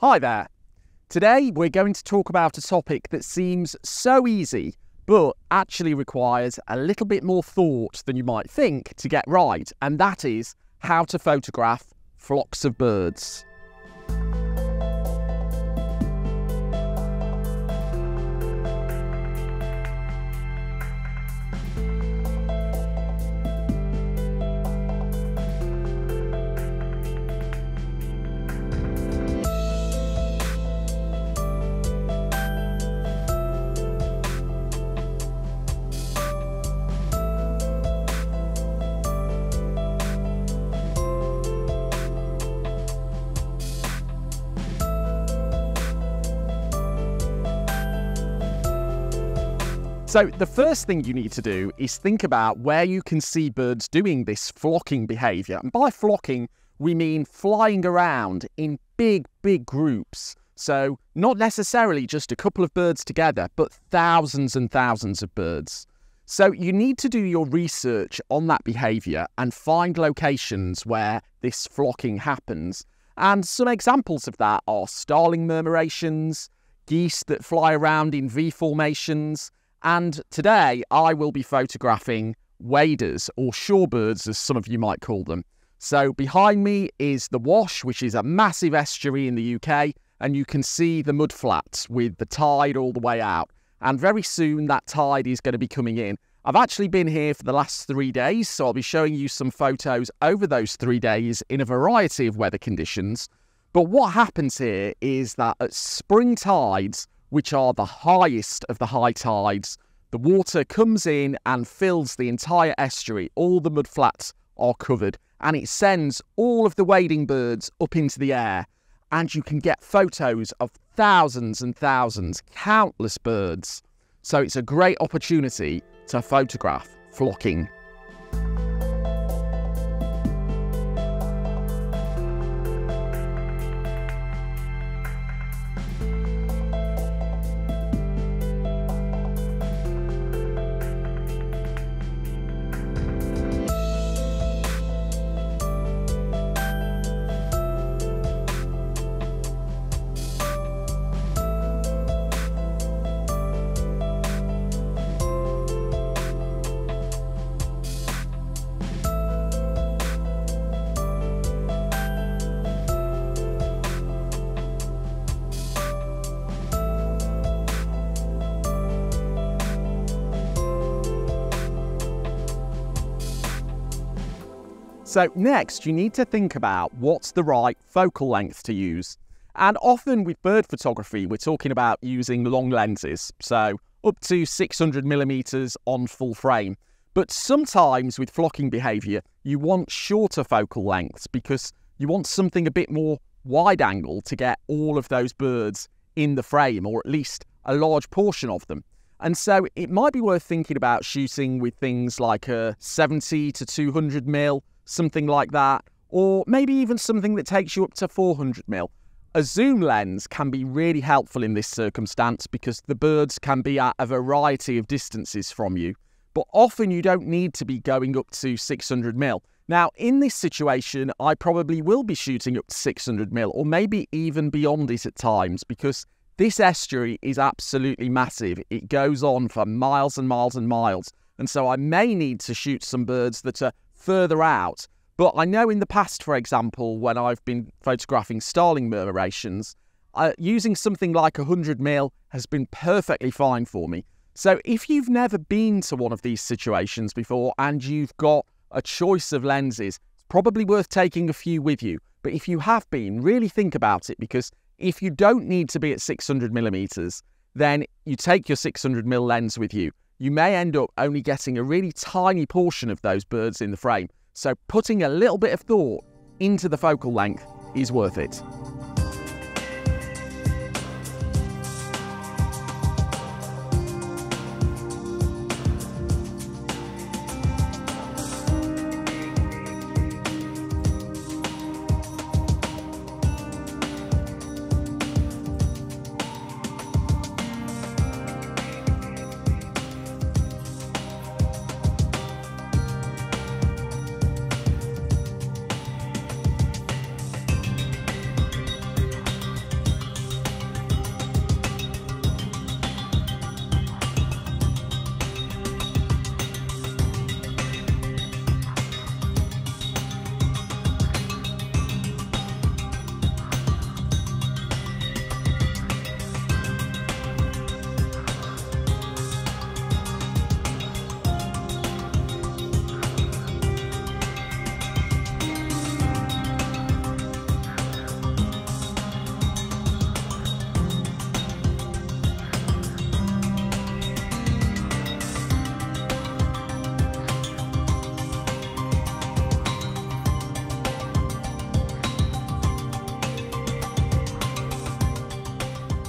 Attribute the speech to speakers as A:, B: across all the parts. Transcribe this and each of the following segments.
A: Hi there. Today we're going to talk about a topic that seems so easy, but actually requires a little bit more thought than you might think to get right, and that is how to photograph flocks of birds. So, the first thing you need to do is think about where you can see birds doing this flocking behaviour. And by flocking, we mean flying around in big, big groups. So, not necessarily just a couple of birds together, but thousands and thousands of birds. So, you need to do your research on that behaviour and find locations where this flocking happens. And some examples of that are starling murmurations, geese that fly around in V formations, and today I will be photographing waders or shorebirds, as some of you might call them. So behind me is the Wash, which is a massive estuary in the UK, and you can see the mudflats with the tide all the way out. And very soon that tide is going to be coming in. I've actually been here for the last three days, so I'll be showing you some photos over those three days in a variety of weather conditions. But what happens here is that at spring tides, which are the highest of the high tides. The water comes in and fills the entire estuary. All the mudflats are covered and it sends all of the wading birds up into the air. And you can get photos of thousands and thousands, countless birds. So it's a great opportunity to photograph flocking. So next, you need to think about what's the right focal length to use. And often with bird photography, we're talking about using long lenses, so up to 600 millimeters on full frame. But sometimes with flocking behavior, you want shorter focal lengths because you want something a bit more wide angle to get all of those birds in the frame, or at least a large portion of them. And so it might be worth thinking about shooting with things like a 70 to 200 mil something like that, or maybe even something that takes you up to 400 mil. A zoom lens can be really helpful in this circumstance because the birds can be at a variety of distances from you, but often you don't need to be going up to 600 mil. Now, in this situation, I probably will be shooting up to 600 mil or maybe even beyond it at times because this estuary is absolutely massive. It goes on for miles and miles and miles. And so I may need to shoot some birds that are further out. But I know in the past, for example, when I've been photographing starling murmurations, uh, using something like 100 mil has been perfectly fine for me. So if you've never been to one of these situations before and you've got a choice of lenses, it's probably worth taking a few with you. But if you have been, really think about it because if you don't need to be at 600 millimeters, then you take your 600 mil lens with you you may end up only getting a really tiny portion of those birds in the frame. So putting a little bit of thought into the focal length is worth it.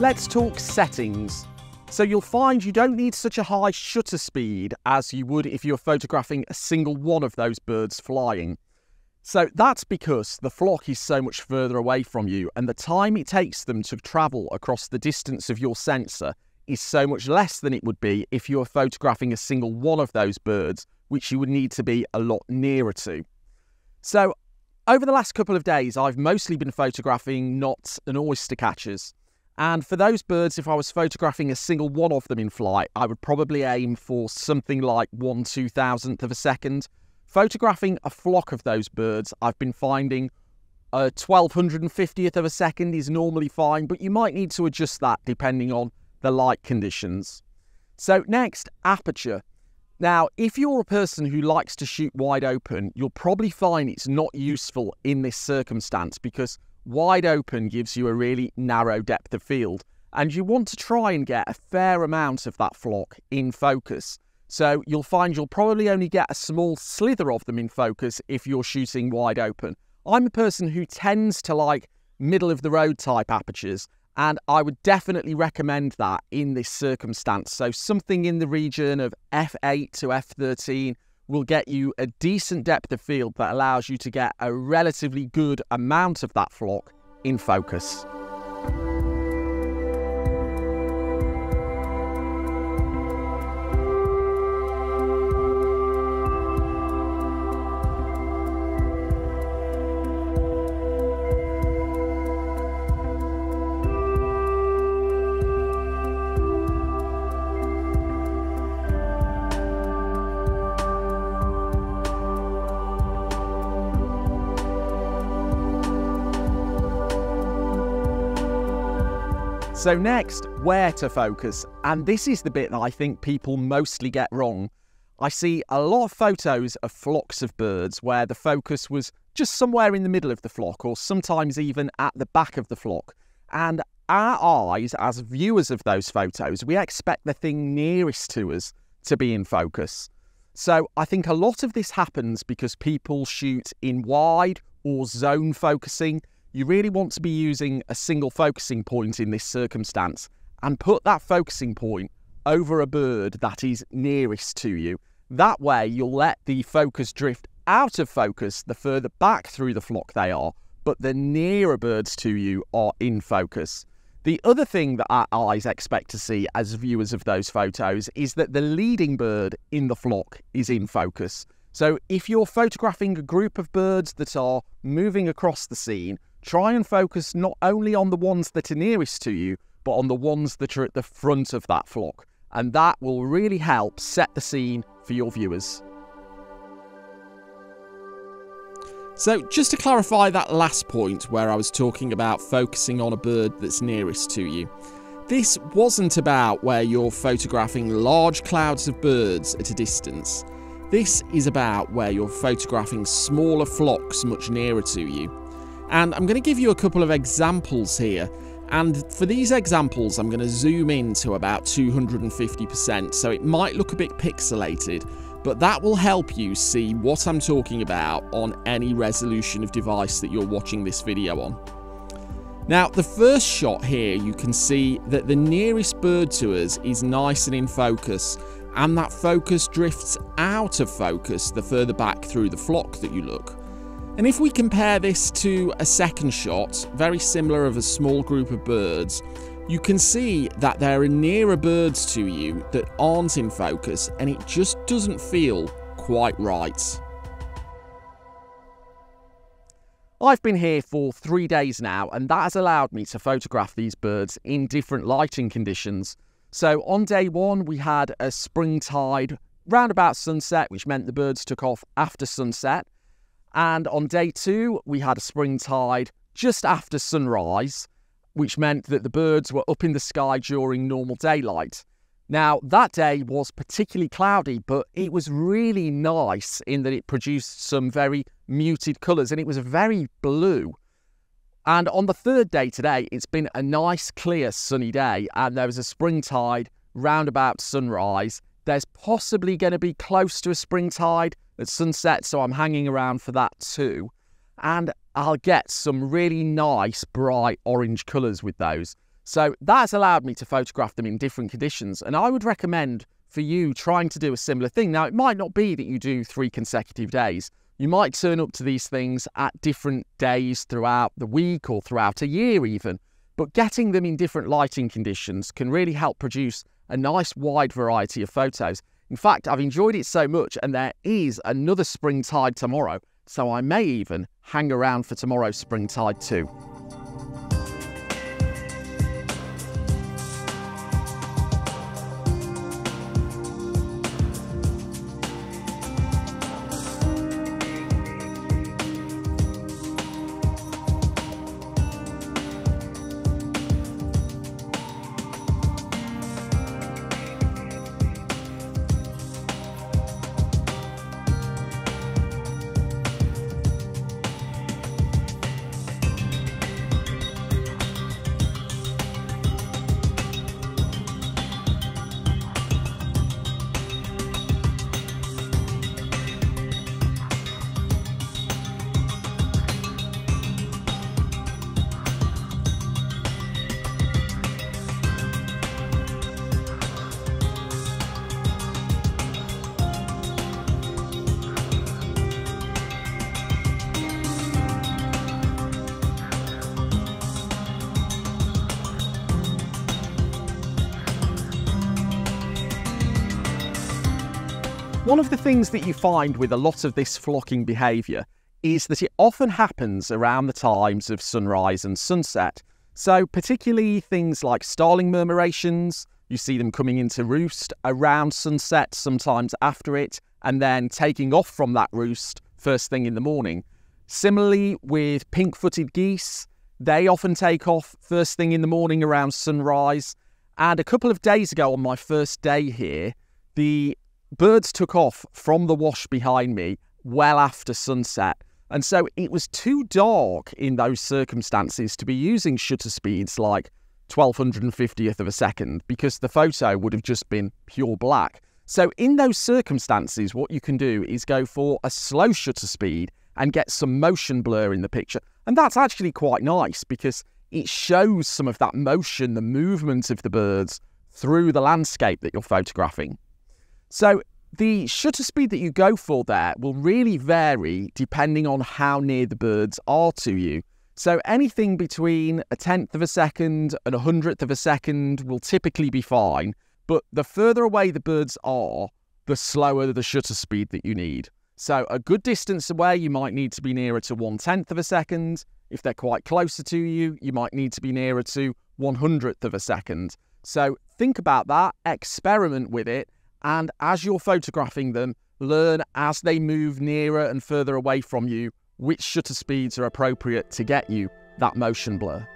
A: Let's talk settings. So you'll find you don't need such a high shutter speed as you would if you're photographing a single one of those birds flying. So that's because the flock is so much further away from you and the time it takes them to travel across the distance of your sensor is so much less than it would be if you were photographing a single one of those birds, which you would need to be a lot nearer to. So over the last couple of days, I've mostly been photographing knots and oyster catchers. And for those birds, if I was photographing a single one of them in flight, I would probably aim for something like one two thousandth of a second. Photographing a flock of those birds, I've been finding a 1250th of a second is normally fine, but you might need to adjust that depending on the light conditions. So next, aperture. Now, if you're a person who likes to shoot wide open, you'll probably find it's not useful in this circumstance because wide open gives you a really narrow depth of field and you want to try and get a fair amount of that flock in focus. So you'll find you'll probably only get a small slither of them in focus if you're shooting wide open. I'm a person who tends to like middle of the road type apertures and I would definitely recommend that in this circumstance. So something in the region of f8 to f13 will get you a decent depth of field that allows you to get a relatively good amount of that flock in focus. So, next, where to focus. And this is the bit that I think people mostly get wrong. I see a lot of photos of flocks of birds where the focus was just somewhere in the middle of the flock, or sometimes even at the back of the flock. And our eyes, as viewers of those photos, we expect the thing nearest to us to be in focus. So I think a lot of this happens because people shoot in wide or zone focusing you really want to be using a single focusing point in this circumstance and put that focusing point over a bird that is nearest to you. That way, you'll let the focus drift out of focus the further back through the flock they are, but the nearer birds to you are in focus. The other thing that our eyes expect to see as viewers of those photos is that the leading bird in the flock is in focus. So if you're photographing a group of birds that are moving across the scene, try and focus not only on the ones that are nearest to you, but on the ones that are at the front of that flock. And that will really help set the scene for your viewers. So, just to clarify that last point where I was talking about focusing on a bird that's nearest to you, this wasn't about where you're photographing large clouds of birds at a distance. This is about where you're photographing smaller flocks much nearer to you. And I'm going to give you a couple of examples here. And for these examples, I'm going to zoom in to about 250%, so it might look a bit pixelated, but that will help you see what I'm talking about on any resolution of device that you're watching this video on. Now, the first shot here, you can see that the nearest bird to us is nice and in focus, and that focus drifts out of focus the further back through the flock that you look. And if we compare this to a second shot, very similar of a small group of birds, you can see that there are nearer birds to you that aren't in focus and it just doesn't feel quite right. I've been here for three days now and that has allowed me to photograph these birds in different lighting conditions. So on day one we had a spring tide round about sunset which meant the birds took off after sunset and on day two, we had a spring tide just after sunrise, which meant that the birds were up in the sky during normal daylight. Now, that day was particularly cloudy, but it was really nice in that it produced some very muted colours and it was very blue. And on the third day today, it's been a nice, clear, sunny day, and there was a spring tide round about sunrise. There's possibly going to be close to a spring tide at sunset, so I'm hanging around for that too. And I'll get some really nice bright orange colours with those. So that has allowed me to photograph them in different conditions. And I would recommend for you trying to do a similar thing. Now, it might not be that you do three consecutive days. You might turn up to these things at different days throughout the week or throughout a year, even. But getting them in different lighting conditions can really help produce a nice wide variety of photos. In fact, I've enjoyed it so much, and there is another spring tide tomorrow, so I may even hang around for tomorrow's spring tide too. One of the things that you find with a lot of this flocking behaviour is that it often happens around the times of sunrise and sunset. So, particularly things like starling murmurations, you see them coming into roost around sunset, sometimes after it, and then taking off from that roost first thing in the morning. Similarly, with pink footed geese, they often take off first thing in the morning around sunrise. And a couple of days ago, on my first day here, the birds took off from the wash behind me well after sunset. And so it was too dark in those circumstances to be using shutter speeds like 1250th of a second because the photo would have just been pure black. So in those circumstances, what you can do is go for a slow shutter speed and get some motion blur in the picture. And that's actually quite nice because it shows some of that motion, the movement of the birds through the landscape that you're photographing. So the shutter speed that you go for there will really vary depending on how near the birds are to you. So anything between a tenth of a second and a hundredth of a second will typically be fine. But the further away the birds are, the slower the shutter speed that you need. So a good distance away, you might need to be nearer to one tenth of a second. If they're quite closer to you, you might need to be nearer to one hundredth of a second. So think about that, experiment with it, and as you're photographing them, learn as they move nearer and further away from you which shutter speeds are appropriate to get you that motion blur.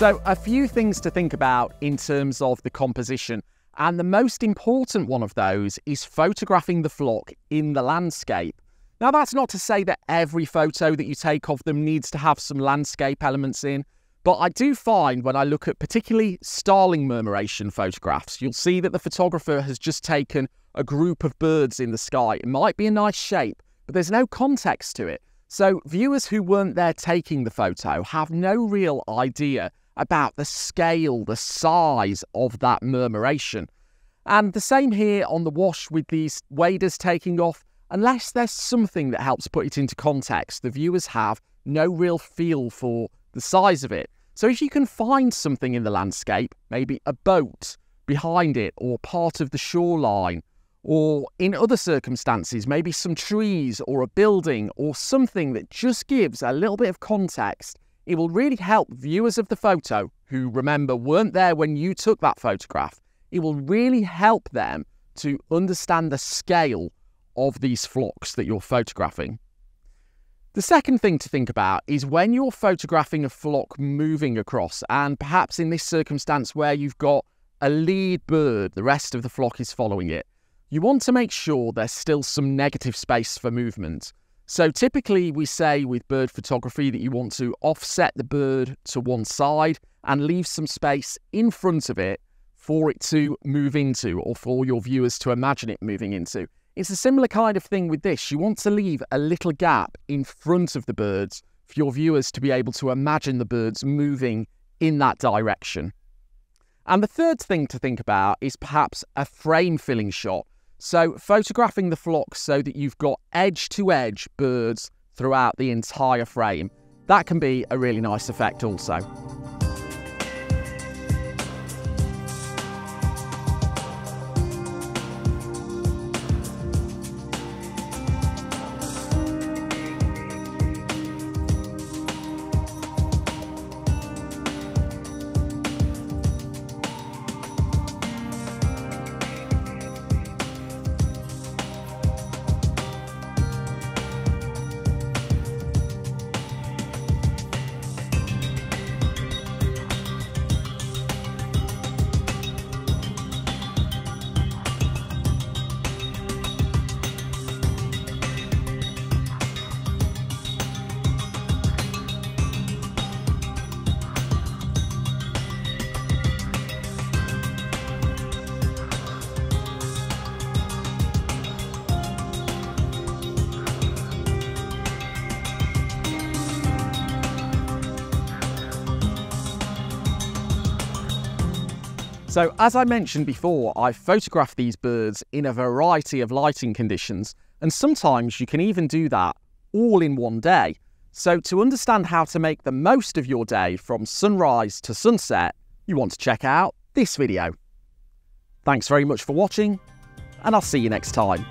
A: So, a few things to think about in terms of the composition. And the most important one of those is photographing the flock in the landscape. Now, that's not to say that every photo that you take of them needs to have some landscape elements in, but I do find when I look at particularly starling murmuration photographs, you'll see that the photographer has just taken a group of birds in the sky. It might be a nice shape, but there's no context to it. So, viewers who weren't there taking the photo have no real idea about the scale, the size of that murmuration. And the same here on the wash with these waders taking off. Unless there's something that helps put it into context, the viewers have no real feel for the size of it. So if you can find something in the landscape, maybe a boat behind it or part of the shoreline, or in other circumstances, maybe some trees or a building or something that just gives a little bit of context, it will really help viewers of the photo who remember weren't there when you took that photograph. It will really help them to understand the scale of these flocks that you're photographing. The second thing to think about is when you're photographing a flock moving across, and perhaps in this circumstance where you've got a lead bird, the rest of the flock is following it, you want to make sure there's still some negative space for movement. So typically we say with bird photography that you want to offset the bird to one side and leave some space in front of it for it to move into or for your viewers to imagine it moving into. It's a similar kind of thing with this. You want to leave a little gap in front of the birds for your viewers to be able to imagine the birds moving in that direction. And the third thing to think about is perhaps a frame filling shot. So photographing the flock so that you've got edge to edge birds throughout the entire frame. That can be a really nice effect also. So as I mentioned before, I photographed these birds in a variety of lighting conditions, and sometimes you can even do that all in one day. So to understand how to make the most of your day from sunrise to sunset, you want to check out this video. Thanks very much for watching, and I'll see you next time.